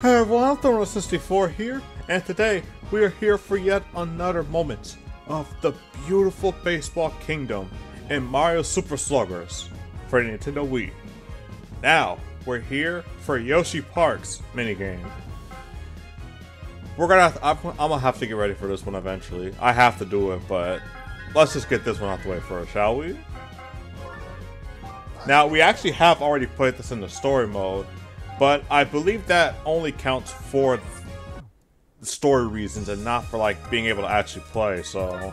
Hey everyone, Actorio64 here, and today we are here for yet another moment of the beautiful baseball kingdom in Mario Super Sluggers for Nintendo Wii. Now, we're here for Yoshi Park's minigame. We're gonna to, I'm, I'm gonna have to get ready for this one eventually. I have to do it, but let's just get this one out the way first, shall we? Now, we actually have already played this in the story mode, but I believe that only counts for story reasons and not for like being able to actually play, so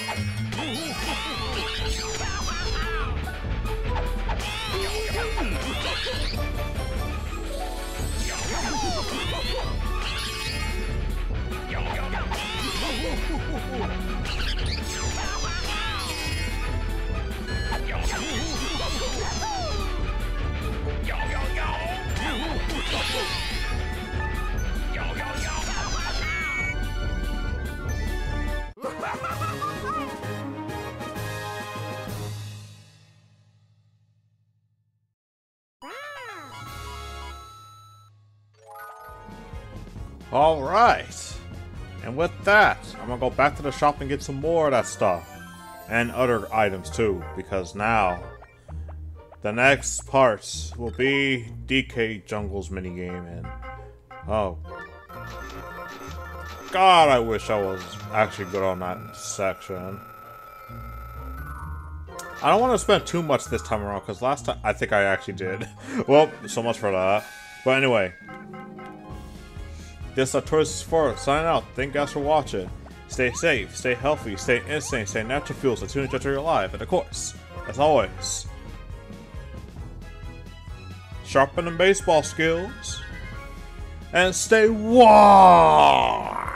Oh, oh, oh, oh. Alright. And with that, I'm gonna go back to the shop and get some more of that stuff. And other items too, because now the next parts will be DK Jungle's minigame and oh God I wish I was actually good on that section. I don't want to spend too much this time around because last time I think I actually did. well, so much for that. But anyway, this is Toys for signing out. Thank you guys for watching. Stay safe, stay healthy, stay insane, stay natural fuels as soon as you're alive, and of course, as always, sharpen them baseball skills and stay warm.